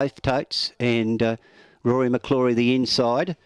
both totes and uh, Rory McClory the inside.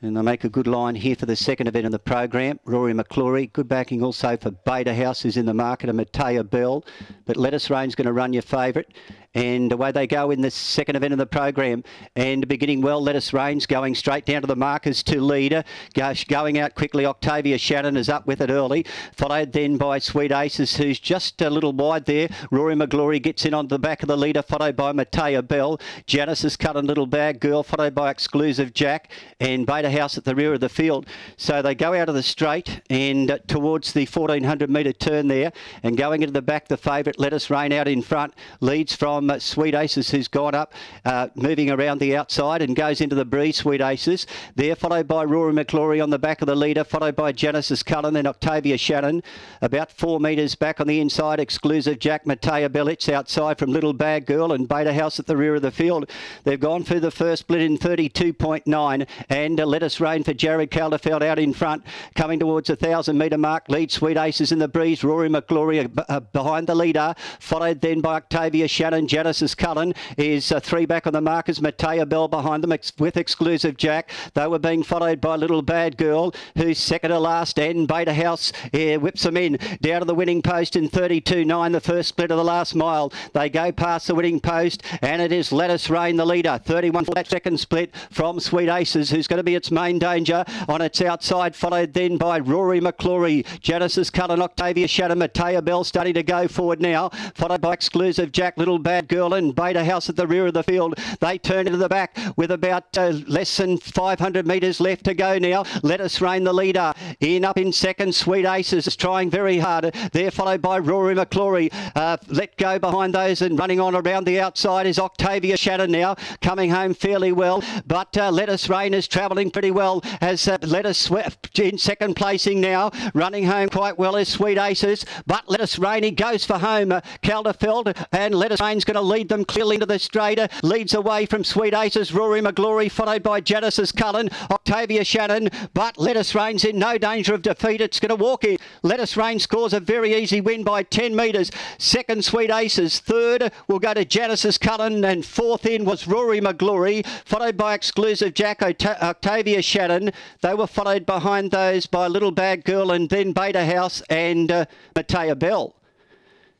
And they make a good line here for the second event in the program. Rory McClory, good backing also for Beta House, who's in the market, and Matea Bell. But Let Us Rain's going to run your favourite and away they go in the second event of the program. And beginning well, Let Us Rains going straight down to the markers to leader. Gosh, going out quickly, Octavia Shannon is up with it early, followed then by Sweet Aces, who's just a little wide there. Rory McGlory gets in on the back of the leader, followed by Matea Bell. Janice is cut a little bag girl, followed by Exclusive Jack and Beta House at the rear of the field. So they go out of the straight and towards the 1400 metre turn there and going into the back, the favourite, Let Us Rain out in front, leads from from Sweet Aces, who's gone up, uh, moving around the outside and goes into the breeze, Sweet Aces. There, followed by Rory McClory on the back of the leader, followed by Genesis Cullen, then Octavia Shannon. About four metres back on the inside, exclusive Jack Matea Bellich outside from Little Bag Girl and Beta House at the rear of the field. They've gone through the first split in 32.9 and uh, Let Us Rain for Jared Calderfeld out in front, coming towards a thousand metre mark. Lead Sweet Aces in the breeze, Rory McClory uh behind the leader, followed then by Octavia Shannon. Genesis Cullen is uh, three back on the markers. Matea Bell behind them ex with exclusive Jack. They were being followed by Little Bad Girl, who's second to last. And Beta House yeah, whips them in down to the winning post in 32.9, the first split of the last mile. They go past the winning post, and it is Let Us Rain, the leader. 31 for that second split from Sweet Aces, who's going to be its main danger on its outside, followed then by Rory McClory, Genesis Cullen, Octavia Shannon, Matea Bell starting to go forward now, followed by exclusive Jack, Little Bad Bad Girl and Beta House at the rear of the field. They turn into the back with about uh, less than 500 metres left to go now. Let us rain the leader. In up in second, Sweet Aces is trying very hard. They're followed by Rory McClory. Uh, let go behind those and running on around the outside is Octavia Shannon now, coming home fairly well. But uh, Let Us Rain is travelling pretty well Has uh, Let Us in second placing now, running home quite well is Sweet Aces. But Let Us Rain, he goes for home. Uh, Calderfeld and Let Us Rain's going to lead them clearly into the straighter. Leads away from Sweet Aces, Rory McGlory, followed by Genesis Cullen, Octavia Shannon. But Let Us Rain's in no danger of defeat. It's going to walk in. Let Us Rain scores a very easy win by 10 metres. Second, Sweet Aces. Third will go to Genesis Cullen. And fourth in was Rory McGlory, followed by Exclusive Jack Octavia Shannon. They were followed behind those by Little Bad Girl and then Beta House and uh, Matea Bell.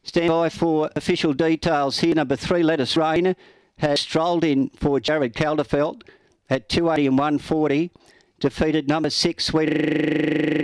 Stand by for official details here. Number three, Let Us Rain, has strolled in for Jared Calderfeld at 280 and 140. Defeated number six, Sweet.